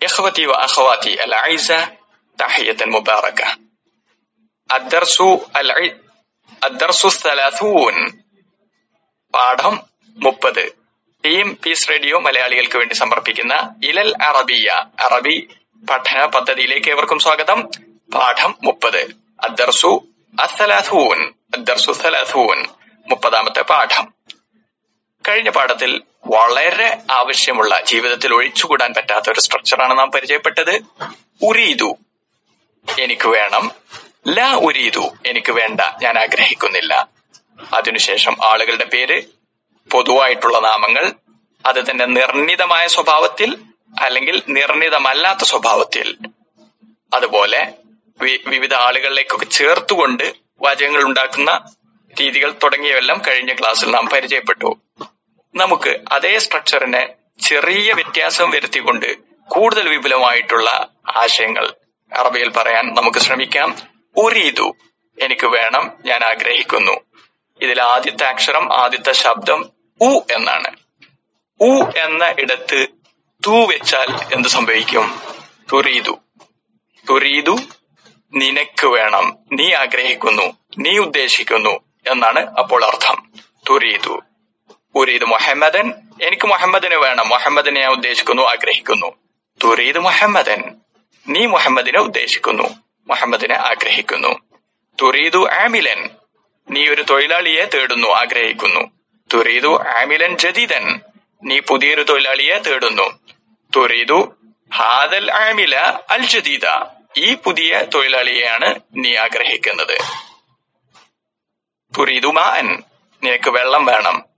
إخوتي وأخواتي الأعزة تحية مباركة الدرس الع... الدرس الثلاثون പാഠം മുപ്പത് team piece radio മലയാളികൾക്ക് വേണ്ടി സമർപ്പിക്കുന്ന ഇലൽ അറബിയ അറബി പഠന പദ്ധതിയിലേക്ക് ഏവർക്കും സ്വാഗതം പാഠം മുപ്പത് അദ്ദർസു അസലാഥൂൻ അദ്ദർസു സലാഥൂൻ മുപ്പതാമത്തെ പാഠം കഴിഞ്ഞ പാഠത്തിൽ വളരെ ആവശ്യമുള്ള ജീവിതത്തിൽ ഒഴിച്ചുകൂടാൻ പറ്റാത്ത ഒരു സ്ട്രക്ചറാണ് നാം പരിചയപ്പെട്ടത്. ഉരീതു. എനിക്ക് വേണം. ല ഉരീതു. എനിക്ക് വേണ്ട. ഞാൻ ആഗ്രഹിക്കുന്നില്ല. അതിനുശേഷം ആളുകളുടെ പേര് പൊതുവായിട്ടുള്ള നാമങ്ങൾ അത് തന്നെ നിർണിതമായ സ്വഭാവത്തിൽ അല്ലെങ്കിൽ നിർണിതമല്ലാത്ത സ്വഭാവത്തിൽ. അതുപോലെ വിവിധ ആളുകളിലേക്കൊക്കെ ചേർത്തുകൊണ്ട് വാചകങ്ങൾ ഉണ്ടാക്കുന്ന രീതികൾ തുടങ്ങിയവെല്ലാം കഴിഞ്ഞ ക്ലാസ്സിൽ നാം പരിചയപ്പെട്ടു. നമുക്ക് അതേ സ്ട്രക്ചറിനെ ചെറിയ വ്യത്യാസം വരുത്തിക്കൊണ്ട് കൂടുതൽ വിപുലമായിട്ടുള്ള ആശയങ്ങൾ അറബിയിൽ പറയാൻ നമുക്ക് ശ്രമിക്കാം. ഉരീതു എനിക്ക് വേണം ഞാൻ ആഗ്രഹിക്കുന്നു. ഇതിൽ ആദ്യത്തെ അക്ഷരം ആദ്യത്തെ ശബ്ദം ഉ എന്നാണ്. ഉ എന്ന ഇടത്ത് തൂ വെച്ചാൽ എന്ത് സംഭവിക്കും? തുരീതു. തുരീതു നിനക്ക് വേണം നീ ആഗ്രഹിക്കുന്നു നീ ഉദ്ദേശിക്കുന്നു എന്നാണ് അപ്പോൾ അർത്ഥം. തുരീതു. ഉരീദ് മുഹമ്മദൻ എനിക്ക് മുഹമ്മദിനെ വേണം. മുഹമ്മദിനെ ഞാൻ ഉദ്ദേശിക്കുന്നു ആഗ്രഹിക്കുന്നു. തുരീദ് മുഹമ്മദൻ നീ മുഹമ്മദിനെ ഉദ്ദേശിക്കുന്നു മുഹമ്മദിനെ ആഗ്രഹിക്കുന്നു. തുരീദു ആമിലൻ നീ ഒരു തൊഴിലാളിയെ തേടുന്നു ആഗ്രഹിക്കുന്നു. തുരീദു ആമിലൻ ജദീദൻ നീ പുതിയൊരു തൊഴിലാളിയെ തേടുന്നു. തുരീദു ഹാദൽ ആമില അൽ ജദീദ ഈ പുതിയ തൊഴിലാളിയെയാണ് നീ ആഗ്രഹിക്കുന്നത്. തുരീദു മാൻ നിനക്ക് വെള്ളം വേണം.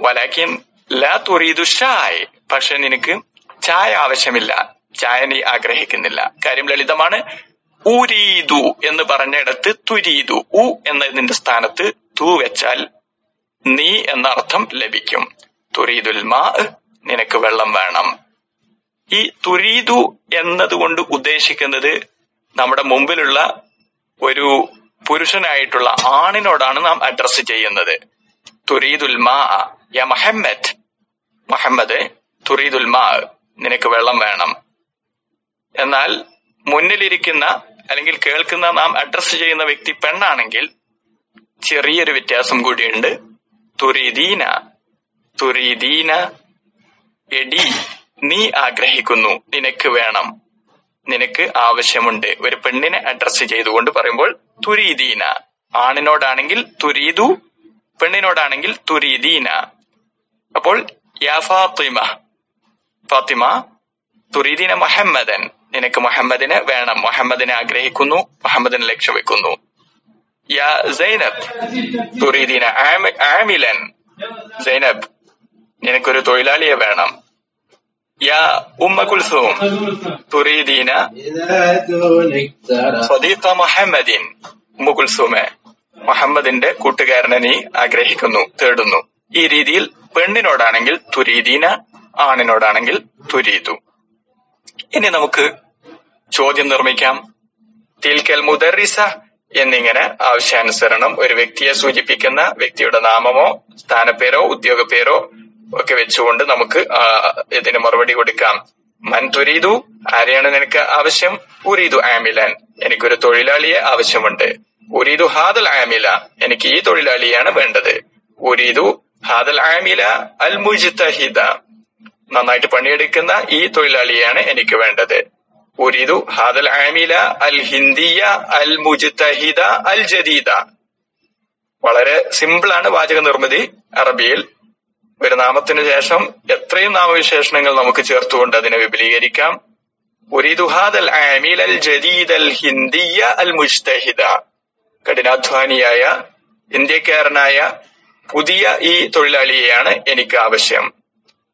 വലാക്കിൻ ലാ തുറീതു ഷായ്. പക്ഷെ നിനക്ക് ചായ ആവശ്യമില്ല. ചായ നീ ആഗ്രഹിക്കുന്നില്ല. കാര്യം ലളിതമാണ്. ഉരീതു എന്ന് പറഞ്ഞിടത്ത് തുരീതു ഉ എന്നതിന്റെ സ്ഥാനത്ത് തൂ വെച്ചാൽ നീ എന്ന അർത്ഥം ലഭിക്കും. തുരീദുൽ മാ നിനക്ക് വെള്ളം വേണം. ഈ തുരീതു എന്നതുകൊണ്ട് ഉദ്ദേശിക്കുന്നത് നമ്മുടെ മുമ്പിലുള്ള ഒരു പുരുഷനായിട്ടുള്ള ആണിനോടാണ് നാം അഡ്രസ് ചെയ്യുന്നത്. തുരീദുൽ മാ യ മഹമ്മദ് മുഹമ്മദ് തുറീദുൽ മാ നിനക്ക് വെള്ളം വേണം. എന്നാൽ മുന്നിലിരിക്കുന്ന അല്ലെങ്കിൽ കേൾക്കുന്ന നാം അഡ്രസ് ചെയ്യുന്ന വ്യക്തി പെണ്ണാണെങ്കിൽ ചെറിയൊരു വ്യത്യാസം കൂടിയുണ്ട്. തുരീദീന തുരീദീന എടി നീ ആഗ്രഹിക്കുന്നു നിനക്ക് വേണം നിനക്ക് ആവശ്യമുണ്ട്. ഒരു പെണ്ണിനെ അഡ്രസ് ചെയ്തുകൊണ്ട് പറയുമ്പോൾ തുരീദീന. ആണിനോടാണെങ്കിൽ തുരീദു പെണ്ണിനോടാണെങ്കിൽ തുരീദീന. അപ്പോൾ ഫാത്തിമ. ഫാത്തിമ തുരീദിന മുഹമ്മദൻ. നിനക്ക് മുഹമ്മദിനെ വേണം. മുഹമ്മദിനെ ആഗ്രഹിക്കുന്നു മുഹമ്മദിനെ ലക്ഷ്യം വെക്കുന്നു യാ സൈനബ് തുരീദിന ആമിലൻ. സൈനബ് നിനക്കൊരു തൊഴിലാളിയെ വേണം. യാ ഉമ്മ കുൽസൂം തുറീദീന സ്വദീഖ മുഹമ്മദിൻ. ഉമ്മ കുൽസൂമെ മുഹമ്മദിന്റെ കൂട്ടുകാരനെ നീ ആഗ്രഹിക്കുന്നു തേടുന്നു. ഈ രീതിയിൽ പെണ്ണിനോടാണെങ്കിൽ തുരീദീന ആണിനോടാണെങ്കിൽ തുരീതു ഇനി നമുക്ക് ചോദ്യം നിർമ്മിക്കാം. തിൽക്കൽ മുദറിസ എന്നിങ്ങനെ ആവശ്യാനുസരണം ഒരു വ്യക്തിയെ സൂചിപ്പിക്കുന്ന വ്യക്തിയുടെ നാമമോ സ്ഥാനപ്പേരോ ഉദ്യോഗപ്പേരോ ഒക്കെ വെച്ചുകൊണ്ട് നമുക്ക് ഇതിന് മറുപടി കൊടുക്കാം. മൻ തുരീതു ആരെയാണ് നിനക്ക് ആവശ്യം? ഉരീതു ആമിലൻ. എനിക്കൊരു തൊഴിലാളിയെ ആവശ്യമുണ്ട്. ഉരീതു ഹാദൽ ആമില. എനിക്ക് ഈ തൊഴിലാളിയാണ് വേണ്ടത്. ഉരീതു ഹാദൽ ആമില അൽ നന്നായിട്ട് പണിയെടുക്കുന്ന ഈ തൊഴിലാളിയാണ് എനിക്ക് വേണ്ടത്. ഉരിദു ഹാദൽ ആമില അൽ ഹിന്ദിയ അൽ മുജ്തഹിദ അൽ ജദീദ വളരെ സിമ്പിളാണ് വാചക നിർമ്മിതി അറബിയിൽ. ഒരു നാമത്തിന് ശേഷം എത്രയും നാമവിശേഷണങ്ങൾ നമുക്ക് ചേർത്തുകൊണ്ട് അതിനെ വിപുലീകരിക്കാം. ഉരിദു ഹാദൽ ആമിൽ അൽ ജദീദ് അൽ ഹിന്ദിയ അൽ മുജ്തഹിദ കഠിനാധ്വാനിയായ ഇന്ത്യക്കാരനായ പുതിയ ഈ തൊഴിലാളിയെയാണ് എനിക്ക് ആവശ്യം.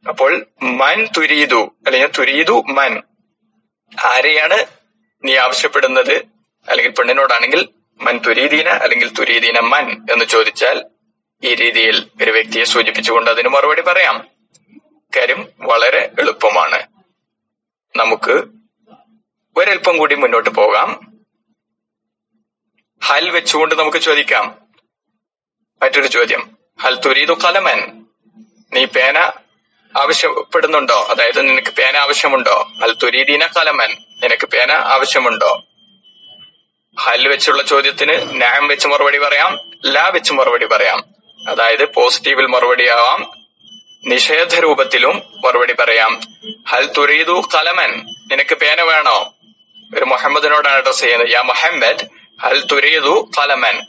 അപ്പോൾ മൻ തുരീതു അല്ലെങ്കിൽ തുരീതു മൻ. ആരെയാണ് നീ ആവശ്യപ്പെടുന്നത്? അല്ലെങ്കിൽ പെണ്ണിനോടാണെങ്കിൽ മൻ തുരീദീന അല്ലെങ്കിൽ തുരീദീന മൻ എന്ന് ചോദിച്ചാൽ ഈ രീതിയിൽ ഒരു വ്യക്തിയെ സൂചിപ്പിച്ചുകൊണ്ട് അതിന് മറുപടി പറയാം. കാര്യം വളരെ എളുപ്പമാണ്. നമുക്ക് ഒരൽപ്പം കൂടി മുന്നോട്ട് പോകാം. ഹൽ വെച്ചുകൊണ്ട് നമുക്ക് ചോദിക്കാം. മറ്റൊരു ചോദ്യം. ഹൽ കലമൻ നീ പേന ആവശ്യപ്പെടുന്നുണ്ടോ? അതായത് നിനക്ക് പേന ആവശ്യമുണ്ടോ? ഹൽ തുരീദീന കലമൻ നിനക്ക് പേന ആവശ്യമുണ്ടോ? ഹൽ വെച്ചുള്ള ചോദ്യത്തിന് ന്യായം വെച്ച് മറുപടി പറയാം ലാ വെച്ച് മറുപടി പറയാം. അതായത് പോസിറ്റീവിൽ മറുപടി ആവാം നിഷേധ രൂപത്തിലും മറുപടി പറയാം. ഹൽ തുരീദു കലമൻ നിനക്ക് പേന വേണോ? ഒരു മുഹമ്മദിനോടാണ് അഡ്രസ് ചെയ്യുന്നത്. യാ മുഹമ്മദ് ഹൽ തുരീദു കലമൻ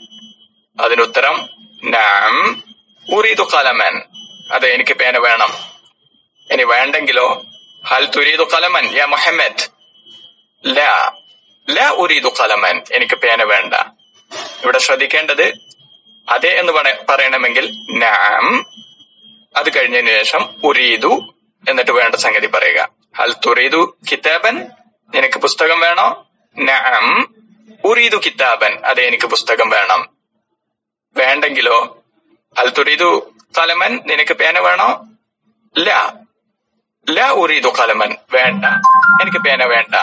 അതിനുത്തരം നാം ഉറീദു കലമൻ. അതെ എനിക്ക് പേന വേണം. ഇനി വേണ്ടെങ്കിലോ? ഹൽ തുരീദു കലമൻ യാ മുഹമ്മദ്. ല ല ഉരീദു കലമൻ എനിക്ക് പേന വേണ്ട. ഇവിടെ ശ്രദ്ധിക്കേണ്ടത് അതെ എന്ന് പറ- പറയണമെങ്കിൽ നാം അത് കഴിഞ്ഞതിന് ശേഷം ഉരീദു എന്നിട്ട് വേണ്ട സംഗതി പറയുക. ഹൽ തുറീദു കിതാബൻ നിനക്ക് പുസ്തകം വേണോ? നാം ഉറീദു കിതാബൻ അതെ എനിക്ക് പുസ്തകം വേണം. വേണ്ടെങ്കിലോ? ഹൽ തുറീദു കലമൻ നിനക്ക് പേന വേണോ? ല. ല ഉറീദു കലമൻ. വേണ്ട. എനിക്ക് പേന വേണ്ട.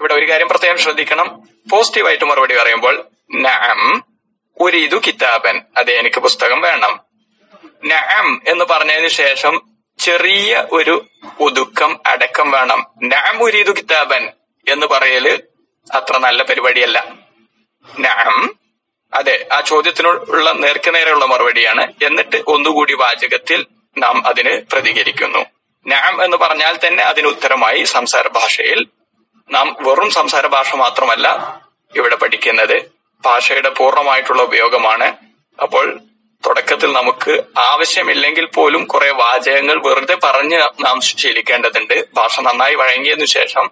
ഇവിടെ ഒരു കാര്യം പ്രത്യേകം ശ്രദ്ധിക്കണം. പോസിറ്റീവായിട്ട് മറുപടി പറയുമ്പോൾ നാം ഉരീദു കിതാബൻ. അതെ എനിക്ക് പുസ്തകം വേണം. നഅം എന്ന് പറഞ്ഞതിന് ശേഷം ചെറിയ ഒരു ഒതുക്കം അടക്കം വേണം. നഅം ഉരീദു കിതാബൻ എന്ന് പറയൽ അത്ര നല്ല പരിപാടിയല്ല. നഅം അതെ ആ ചോദ്യത്തിനുള്ള നേർക്കുനേരെയുള്ള മറുപടിയാണ്. എന്നിട്ട് ഒന്നുകൂടി വാചകത്തിൽ നാം അതിന് പ്രതികരിക്കുന്നു. നാം എന്ന് പറഞ്ഞാൽ തന്നെ അതിന് ഉത്തരമായി സംസാര ഭാഷയിൽ നാം വെറും സംസാര ഭാഷ മാത്രമല്ല ഇവിടെ പഠിക്കുന്നത്. ഭാഷയുടെ പൂർണമായിട്ടുള്ള ഉപയോഗമാണ്. അപ്പോൾ തുടക്കത്തിൽ നമുക്ക് ആവശ്യമില്ലെങ്കിൽ പോലും കുറെ വാചകങ്ങൾ വെറുതെ പറഞ്ഞ് നാം ശീലിക്കേണ്ടതുണ്ട്. ഭാഷ നന്നായി വഴങ്ങിയതിനു ശേഷം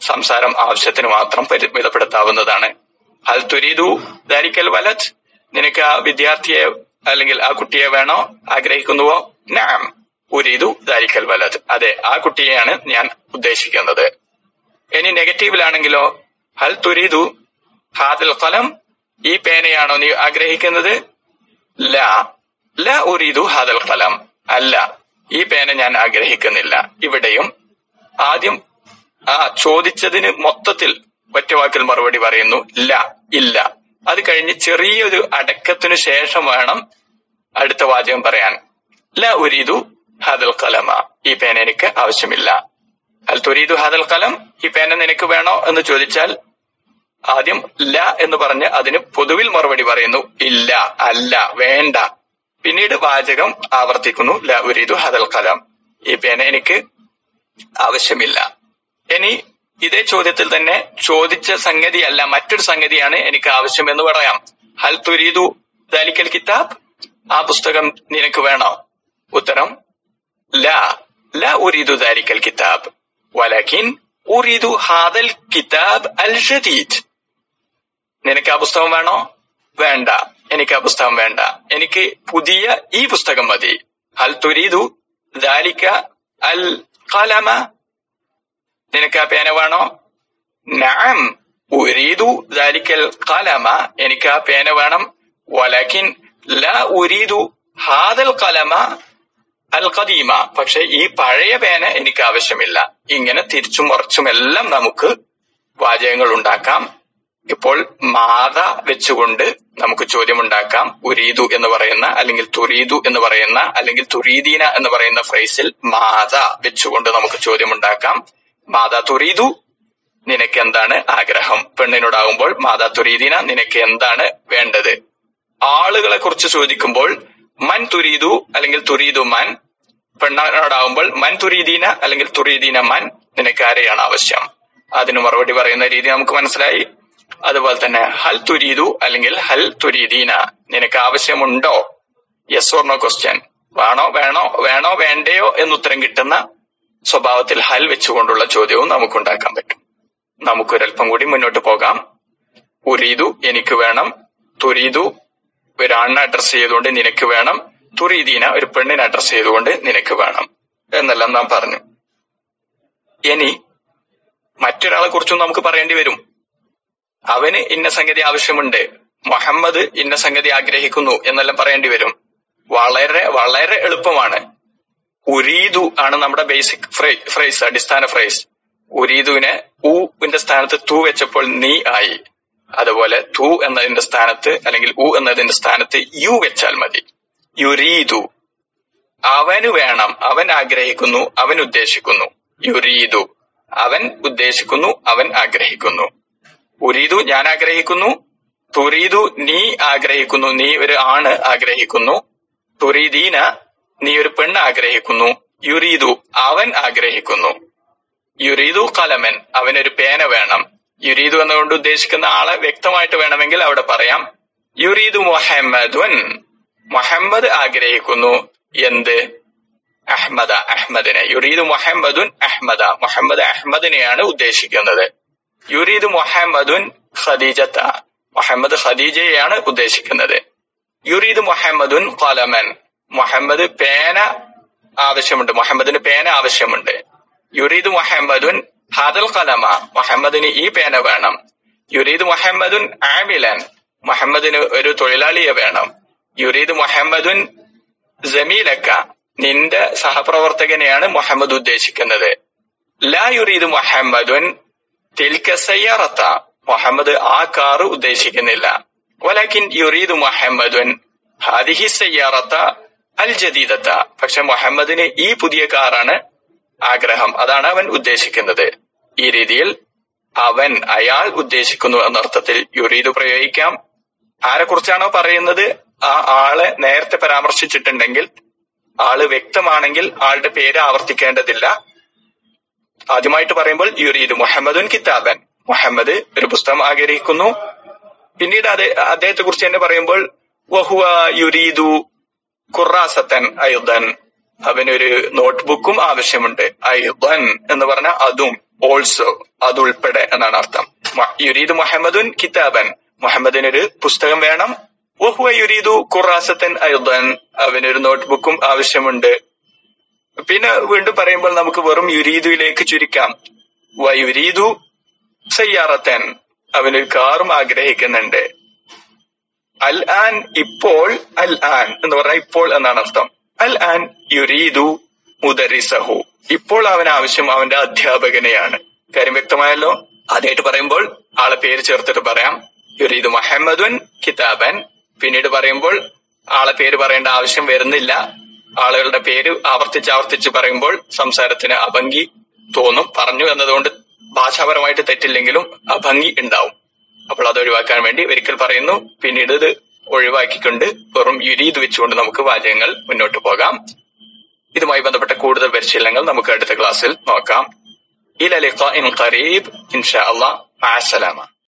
സംസാരം ആവശ്യത്തിന് മാത്രം പരിമിതപ്പെടുത്താവുന്നതാണ്. ഹൽ തുരീദു ദാരിക്കൽ വലത്. നിനക്ക് ആ വിദ്യാർത്ഥിയെ അല്ലെങ്കിൽ ആ കുട്ടിയെ വേണോ ആഗ്രഹിക്കുന്നുവോ? നാം ഉരീദു ദാരിക്കൽ വലത്. അതെ ആ കുട്ടിയെയാണ് ഞാൻ ഉദ്ദേശിക്കുന്നത്. ഇനി നെഗറ്റീവിലാണെങ്കിലോ? ഹൽ തുരീദു ഹാദിൽ കലം ഈ പേനയാണോ നീ ആഗ്രഹിക്കുന്നത്? ല. ല ഉരീദു ഹാദൽ കലം അല്ല ഈ പേന ഞാൻ ആഗ്രഹിക്കുന്നില്ല. ഇവിടെയും ആദ്യം ആ ചോദിച്ചതിന് മൊത്തത്തിൽ ഒറ്റവാക്കിൽ മറുപടി പറയുന്നു. ല. ഇല്ല. അത് കഴിഞ്ഞ് ചെറിയൊരു അടക്കത്തിനു ശേഷം വേണം അടുത്ത വാചകം പറയാൻ. ല ഉരീതു ഹാദൽ കലമ ഈ പേന എനിക്ക് ആവശ്യമില്ല. അൽ തുരീതു ഹാദൽ കലം ഈ പേന നിനക്ക് വേണോ എന്ന് ചോദിച്ചാൽ ആദ്യം ല എന്ന് പറഞ്ഞ് അതിന് പൊതുവിൽ മറുപടി പറയുന്നു. ഇല്ല അല്ല വേണ്ട. പിന്നീട് വാചകം ആവർത്തിക്കുന്നു. ല ഉരീതു ഹദൽ കലം ഈ പേന എനിക്ക് ആവശ്യമില്ല. ഇനി ഇതേ ചോദ്യത്തിൽ തന്നെ ചോദിച്ച സംഗതിയല്ല മറ്റൊരു സംഗതിയാണ് എനിക്ക് ആവശ്യമെന്ന് പറയാം. ഹൽ തുരീദു ദാലിക്കൽ കിതാബ്? ആ പുസ്തകം നിനക്ക് വേണോ? ഉത്തരം ല. ല ഉരീദു ദാലിക്കൽ കിതാബ്. വലക്കിൻ ഉരീദു ഹാദൽ കിതാബ് അൽ ഷദീദ്. നിനക്ക് ആ പുസ്തകം വേണോ? വേണ്ട. എനിക്ക് ആ പുസ്തകം വേണ്ട. എനിക്ക് പുതിയ ഈ പുസ്തകം മതി. ഹൽ തുരീദു ദാലിക്ക അൽ കലമ നിനക്ക് ആ പേന വേണോ? നഅം ഉരീദു ദാലിക്കൽ കലമ. എനിക്ക് ആ പേന വേണം. വലക്കിൻ ല ഉരീദു ഹാദൽ കലമ അൽ ഖദീമ. പക്ഷെ ഈ പഴയ പേന എനിക്ക് ആവശ്യമില്ല. ഇങ്ങനെ തിരിച്ചും മറിച്ചും എല്ലാം നമുക്ക് വാചകങ്ങൾ ഉണ്ടാക്കാം. ഇപ്പോൾ മാത വെച്ചുകൊണ്ട് നമുക്ക് ചോദ്യമുണ്ടാക്കാം. ഉരീദു എന്ന് പറയുന്ന അല്ലെങ്കിൽ തുരീദു എന്ന് പറയുന്ന അല്ലെങ്കിൽ തുരീദീന എന്ന് പറയുന്ന ഫ്രൈസിൽ മാത വെച്ചുകൊണ്ട് നമുക്ക് ചോദ്യമുണ്ടാക്കാം. മാതാ തുറീതു നിനക്ക് എന്താണ് ആഗ്രഹം? പെണ്ണിനോടാകുമ്പോൾ മാതാ തുരീദിന നിനക്ക് എന്താണ് വേണ്ടത്? ആളുകളെ കുറിച്ച് ചോദിക്കുമ്പോൾ മൻ തുരീതു അല്ലെങ്കിൽ തുരീതു മൻ പെണ്ണിനോടാകുമ്പോൾ മൻ തുരീദീന അല്ലെങ്കിൽ തുരീദീന മൻ നിനക്ക് ആരെയാണ് ആവശ്യം. അതിന് മറുപടി പറയുന്ന രീതി നമുക്ക് മനസ്സിലായി. അതുപോലെ തന്നെ ഹൽ തുരീതു അല്ലെങ്കിൽ ഹൽ തുരീദീന നിനക്ക് ആവശ്യമുണ്ടോ? യെസ് ഓർ നോ ക്വസ്റ്റ്യൻ വേണോ വേണോ വേണോ വേണ്ടയോ എന്നുത്തരം കിട്ടുന്ന സ്വഭാവത്തിൽ ഹൽ വെച്ചുകൊണ്ടുള്ള ചോദ്യവും നമുക്കുണ്ടാക്കാൻ പറ്റും. നമുക്കൊരൽപ്പം കൂടി മുന്നോട്ട് പോകാം. ഉരീതു എനിക്ക് വേണം. തുരീദു ഒരാണിനെ അഡ്രസ് ചെയ്തുകൊണ്ട് നിനക്ക് വേണം. തുരീദീന ഒരു പെണ്ണിനെ അഡ്രസ് ചെയ്തുകൊണ്ട് നിനക്ക് വേണം. എന്നെല്ലാം നാം പറഞ്ഞു. ഇനി മറ്റൊരാളെ കുറിച്ചും നമുക്ക് പറയേണ്ടി വരും. അവന് ഇന്ന സംഗതി ആവശ്യമുണ്ട്. മുഹമ്മദ് ഇന്ന സംഗതി ആഗ്രഹിക്കുന്നു എന്നെല്ലാം പറയേണ്ടി വരും. വളരെ വളരെ എളുപ്പമാണ്. ഉരീദു ആണ് നമ്മുടെ ബേസിക് ഫ്രേസ് അടിസ്ഥാന ഫ്രേസ് ഉരീദുവിനെ ഊവിന്റെ സ്ഥാനത്ത് തൂ വെച്ചപ്പോൾ നീ ആയി. അതുപോലെ തു എന്നതിന്റെ സ്ഥാനത്ത് അല്ലെങ്കിൽ ഉ എന്നതിന്റെ സ്ഥാനത്ത് യു വെച്ചാൽ മതി. യുരീദു. അവന് വേണം അവൻ ആഗ്രഹിക്കുന്നു അവൻ ഉദ്ദേശിക്കുന്നു. യുരീദു. അവൻ ഉദ്ദേശിക്കുന്നു അവൻ ആഗ്രഹിക്കുന്നു. ഉരീദു ഞാൻ ആഗ്രഹിക്കുന്നു തുരീദു നീ ആഗ്രഹിക്കുന്നു നീ ഒരു ആണ് ആഗ്രഹിക്കുന്നു. തുരീദീന നീ ഒരു പെണ്ണ് ആഗ്രഹിക്കുന്നു. യുരീദു അവൻ ആഗ്രഹിക്കുന്നു. യുരീദു കലമൻ അവനൊരു പേന വേണം. യുരീദു എന്നുകൊണ്ട് ഉദ്ദേശിക്കുന്ന ആളെ വ്യക്തമായിട്ട് വേണമെങ്കിൽ അവിടെ പറയാം. യുരീദു മുഹമ്മദുൻ. മുഹമ്മദ് ആഗ്രഹിക്കുന്നു. എന്ത്? അഹമ്മദ അഹമ്മദിനെ യുരീദു മുഹമ്മദുൻ അഹമ്മദ മുഹമ്മദ് അഹമ്മദിനെയാണ് ഉദ്ദേശിക്കുന്നത്. യുരീദു മുഹമ്മദുൻ ഖദീജത്ത. മുഹമ്മദ് ഖദീജയെയാണ് ഉദ്ദേശിക്കുന്നത്. യുരീദ് മുഹമ്മദുൻ കലമൻ. മുഹമ്മദ് പേന ആവശ്യമുണ്ട്. മുഹമ്മദിന് പേന ആവശ്യമുണ്ട്. യുരീദ് മുഹമ്മദുൻ ഹാദൽ കലമ. മുഹമ്മദിന് ഈ പേന വേണം. യുരീദ് മുഹമ്മദുൻ ആമിലൻ. മുഹമ്മദിന് ഒരു തൊഴിലാളിയെ വേണം. യുരീദ് മുഹമ്മദുൻ ജമീലക്ക. നിന്റെ സഹപ്രവർത്തകനെയാണ് മുഹമ്മദ് ഉദ്ദേശിക്കുന്നത്. ലാ യുരീദ് മുഹമ്മദുൻ തിൽക്ക സയ്യാറത്ത. മുഹമ്മദ് ആ കാർ ഉദ്ദേശിക്കുന്നില്ല. വലാക്കിൻ യുറീദ് മുഹമ്മദുൻ ഹാദിഹി സയ്യാറത്ത അൽ ജദീദത്ത. പക്ഷെ മുഹമ്മദിന് ഈ പുതിയ കാറാണ് ആഗ്രഹം. അതാണ് അവൻ ഉദ്ദേശിക്കുന്നത്. ഈ രീതിയിൽ അവൻ അയാൾ ഉദ്ദേശിക്കുന്നു എന്നർത്ഥത്തിൽ യുറീദ് പ്രയോഗിക്കാം. ആരെക്കുറിച്ചാണോ പറയുന്നത്? ആ ആളെ നേരത്തെ പരാമർശിച്ചിട്ടുണ്ടെങ്കിൽ ആൾ വ്യക്തമാണെങ്കിൽ ആളുടെ പേര് ആവർത്തിക്കേണ്ടതില്ല. ആദ്യമായിട്ട് പറയുമ്പോൾ യുറീദ് മുഹമ്മദുൻ കിതാബൻ. മുഹമ്മദ് ഒരു പുസ്തകം ആഗ്രഹിക്കുന്നു. പിന്നീട് അതെ അദ്ദേഹത്തെ കുറിച്ച് തന്നെ പറയുമ്പോൾ വഹുവ യുരീദു ഖുറാസത്തൻ ഐദൻ അവനൊരു നോട്ട്ബുക്കും ആവശ്യമുണ്ട്. ഐദൻ എന്ന് പറഞ്ഞാൽ അതും ഓൾസോ അതുൾപ്പെടെ എന്നാണ് അർത്ഥം. യുരീദ് മുഹമ്മദുൻ കിതാബൻ. മുഹമ്മദിനൊരു പുസ്തകം വേണം. വഹുവ യുരീദു ഖുറാസത്തൻ ഐദൻ അവനൊരു നോട്ട്ബുക്കും ആവശ്യമുണ്ട്. പിന്നെ വീണ്ടും പറയുമ്പോൾ നമുക്ക് വെറും യുരീദുവിലേക്ക് ചുരുക്കാം. വയുരീദു സയ്യാറത്തൻ. അവനൊരു കാറും ആഗ്രഹിക്കുന്നുണ്ട്. അൽ ആൻ ഇപ്പോൾ അൽ ആൻ എന്ന് പറഞ്ഞാൽ ഇപ്പോൾ എന്നാണ് അർത്ഥം. അൽ ആൻ യുരീദു മുദരിസഹു. ഇപ്പോൾ അവൻ ആവശ്യം അവന്റെ അധ്യാപകനെയാണ്. കാര്യം വ്യക്തമായല്ലോ? ആദ്യമായിട്ട് പറയുമ്പോൾ ആളെ പേര് ചേർത്തിട്ട് പറയാം. യുരീദു മുഹമ്മദുൻ കിതാബൻ. പിന്നീട് പറയുമ്പോൾ ആളെ പേര് പറയേണ്ട ആവശ്യം വരുന്നില്ല. ആളുകളുടെ പേര് ആവർത്തിച്ച് ആവർത്തിച്ച് പറയുമ്പോൾ സംസാരത്തിന് അഭംഗി തോന്നും. പറഞ്ഞു എന്നതുകൊണ്ട് ഭാഷാപരമായിട്ട് തെറ്റില്ലെങ്കിലും അഭംഗി ഉണ്ടാവും. അപ്പോൾ അത് ഒഴിവാക്കാൻ വേണ്ടി ഒരിക്കൽ പറയുന്നു. പിന്നീട് ഇത് ഒഴിവാക്കിക്കൊണ്ട് വെറും യുരീത് വെച്ചുകൊണ്ട് നമുക്ക് വാചകങ്ങൾ മുന്നോട്ട് പോകാം. ഇതുമായി ബന്ധപ്പെട്ട കൂടുതൽ പരിശീലനങ്ങൾ നമുക്ക് അടുത്ത ക്ലാസ്സിൽ നോക്കാം. ഇൻ ഖരീബ് ഇൻഷാ അള്ളാഹ് മഅസ്സലാമ